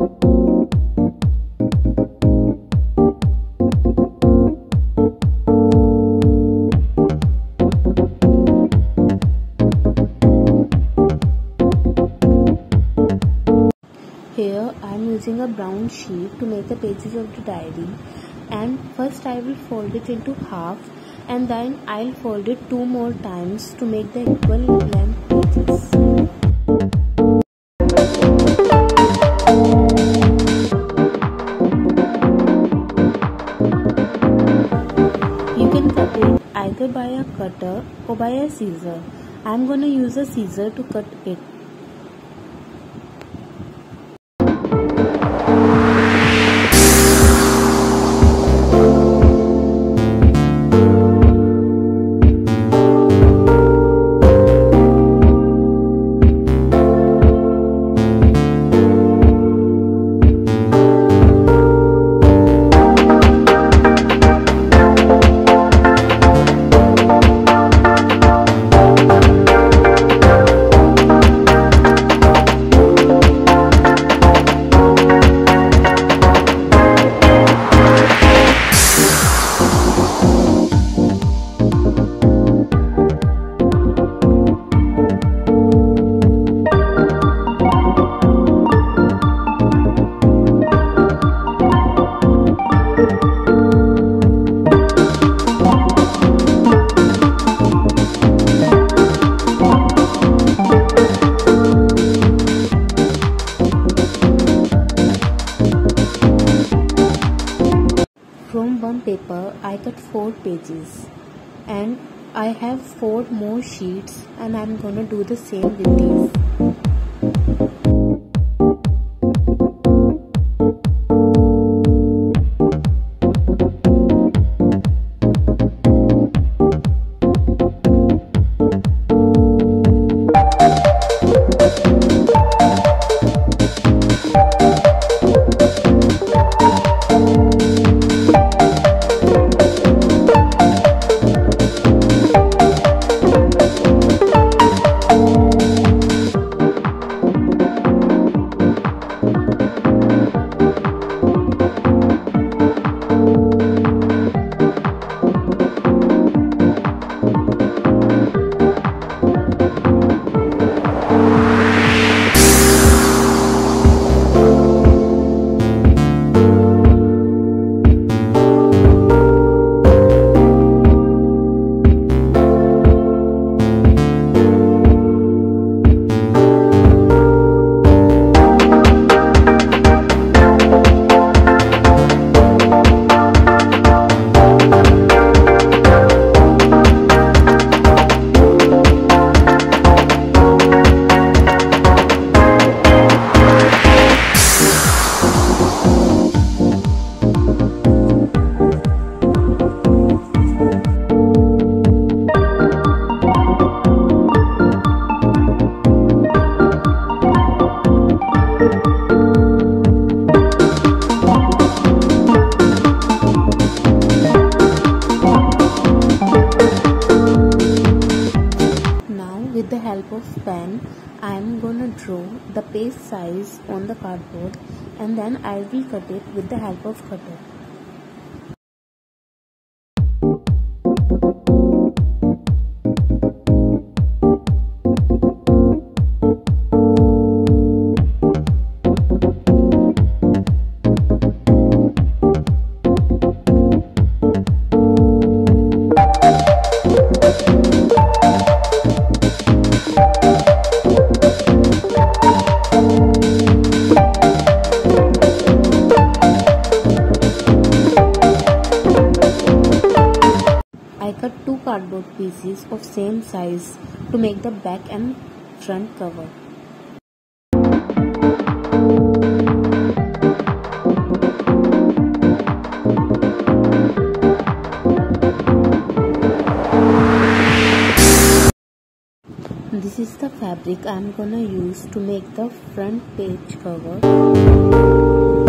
Here I am using a brown sheet to make the pages of the diary and first I will fold it into half and then I'll fold it two more times to make the equal length pages. A cutter or by a scissor. I'm gonna use a scissor to cut it. Paper I cut 4 pages and I have 4 more sheets and I'm gonna do the same with these. Cardboard and then I will cut it with the help of cutter. Cardboard pieces of same size to make the back and front cover. This is the fabric I'm gonna use to make the front page cover.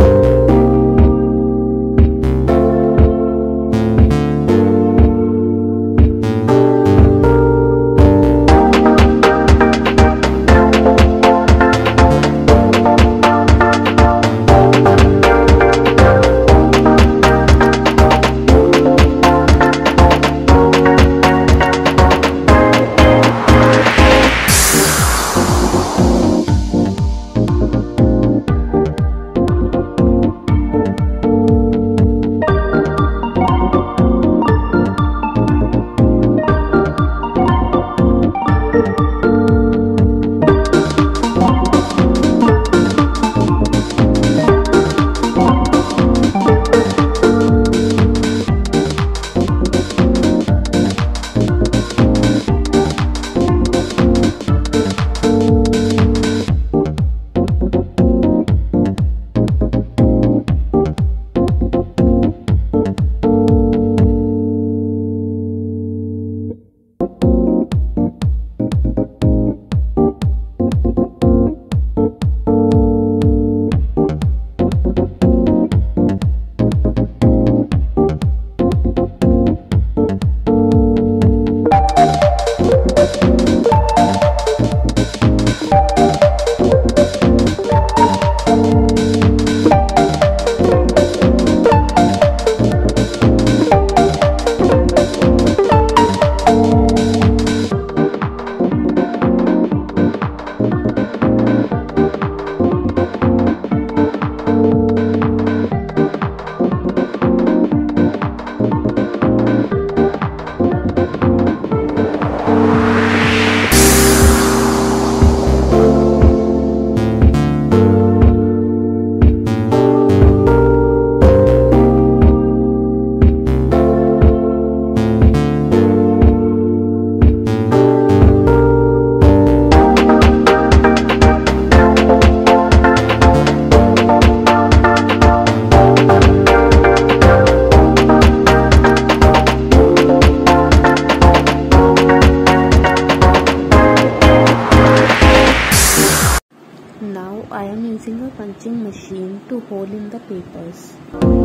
Hold in the papers.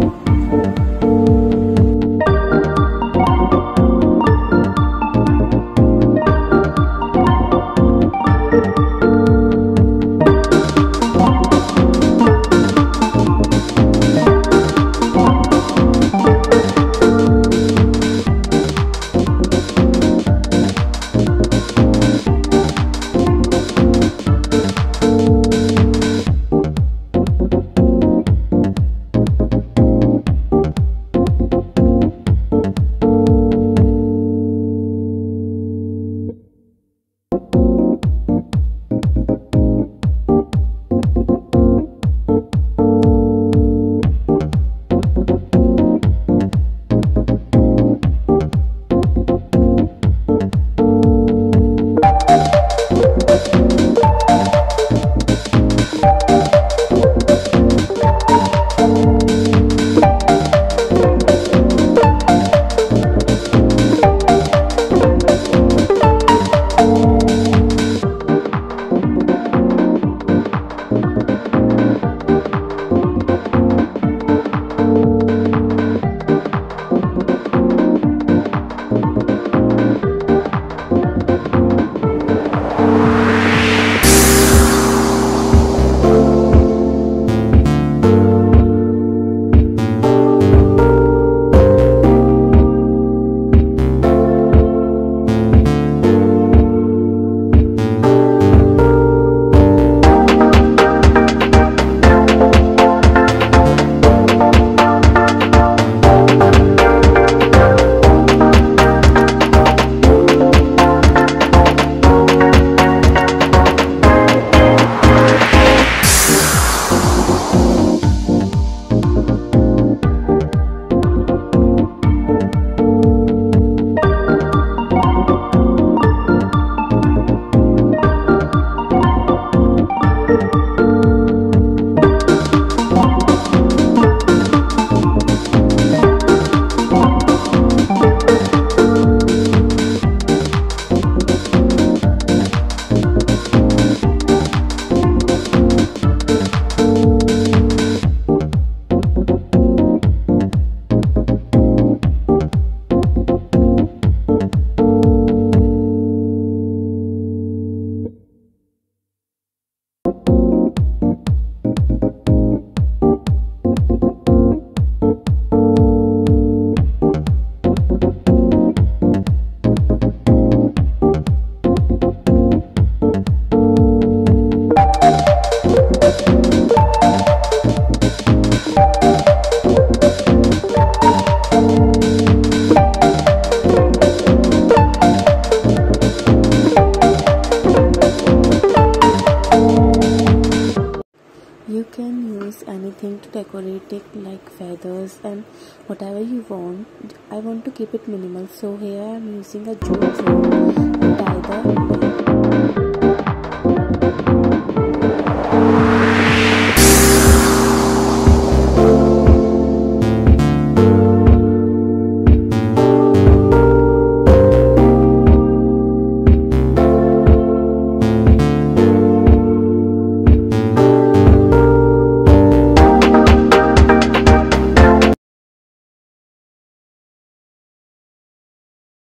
Can use anything to decorate it like feathers and whatever you want. I want to keep it minimal. So here i'm using a jute rope to tie the